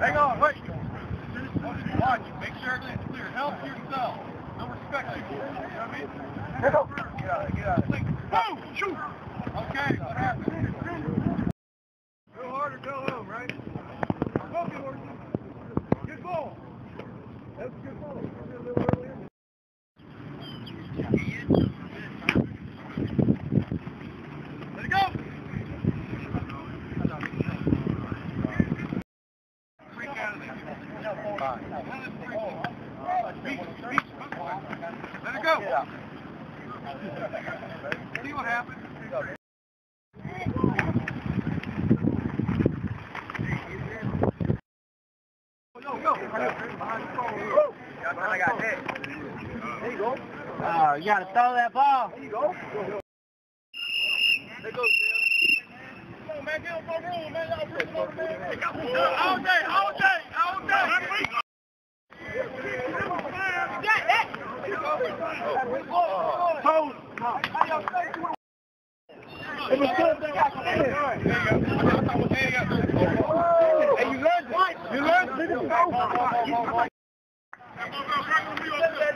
Hang on, wait. Watch, make sure everything's clear. Help yourself. No respect you. You know what I mean? Get out, get out. Boom! Shoot! Okay, what happened? Go hard or go home, right? Good ball. That's a good ball. A little earlier. Let it go! Freak out of there. Beach, beach, Let it go. See what happens. Go, go. I got hit. There you go. Oh, you gotta throw that ball. There you go. There goes Come on, man. Get up on room, man. Y'all pushing over, man. All day, all day, all day. Toes. It was good thing I could Hey, you learned it. You learned it.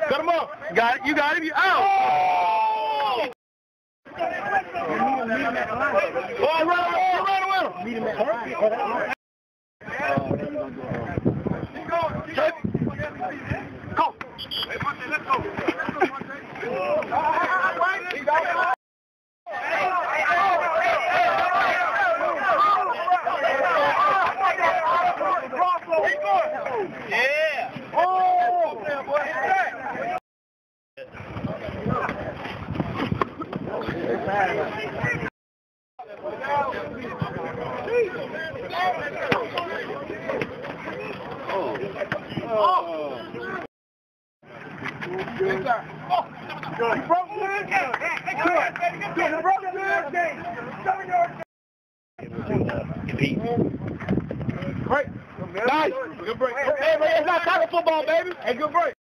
Got him up. Got it. You got him. You out. Oh, run away. Meet him. Go. Hey, let's go. He got it. Yeah. Oh. Great. Nice. Good break. Hey, man, it's not tackle football, baby. Hey, good break.